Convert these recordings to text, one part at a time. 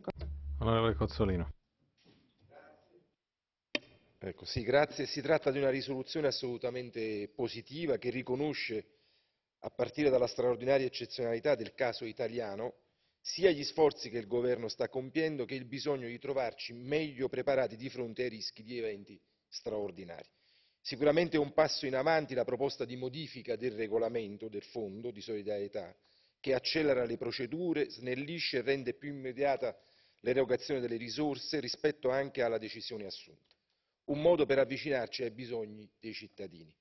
Co- Onorevole Cozzolino. Ecco, sì, grazie. Si tratta di una risoluzione assolutamente positiva che riconosce, a partire dalla straordinaria eccezionalità del caso italiano, sia gli sforzi che il governo sta compiendo che il bisogno di trovarci meglio preparati di fronte ai rischi di eventi straordinari. Sicuramente è un passo in avanti la proposta di modifica del regolamento del Fondo di solidarietà che accelera le procedure, snellisce e rende più immediata l'erogazione delle risorse rispetto anche alla decisione assunta. Un modo per avvicinarci ai bisogni dei cittadini.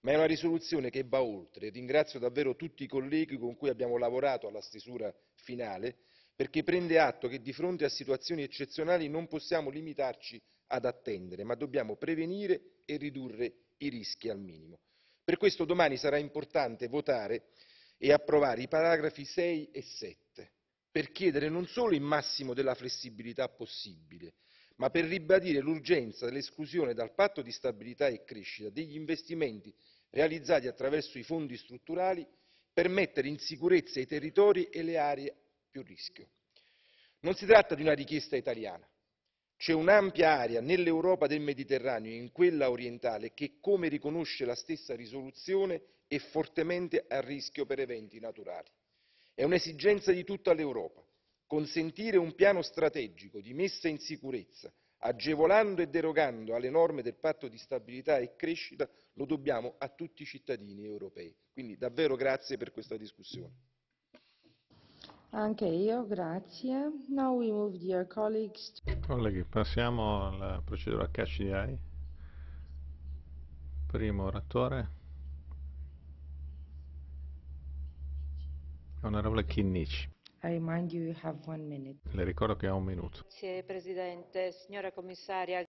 Ma è una risoluzione che va oltre e ringrazio davvero tutti i colleghi con cui abbiamo lavorato alla stesura finale perché prende atto che di fronte a situazioni eccezionali non possiamo limitarci ad attendere ma dobbiamo prevenire e ridurre i rischi al minimo. Per questo domani sarà importante votare e approvare i paragrafi 6 e 7 per chiedere non solo il massimo della flessibilità possibile, ma per ribadire l'urgenza dell'esclusione dal patto di stabilità e crescita degli investimenti realizzati attraverso i fondi strutturali per mettere in sicurezza i territori e le aree a più rischio. Non si tratta di una richiesta italiana. C'è un'ampia area nell'Europa del Mediterraneo e in quella orientale che, come riconosce la stessa risoluzione, è fortemente a rischio per eventi naturali. È un'esigenza di tutta l'Europa consentire un piano strategico di messa in sicurezza, agevolando e derogando alle norme del patto di stabilità e crescita, lo dobbiamo a tutti i cittadini europei. Quindi davvero grazie per questa discussione. Anche io, grazie. Now we move, dear colleagues. to- Colleghi, passiamo alla procedura catch eye. Primo oratore. Onorevole Chinnici. I remind you, you have one minute. Le ricordo che ha un minuto. Grazie Presidente, signora Commissaria,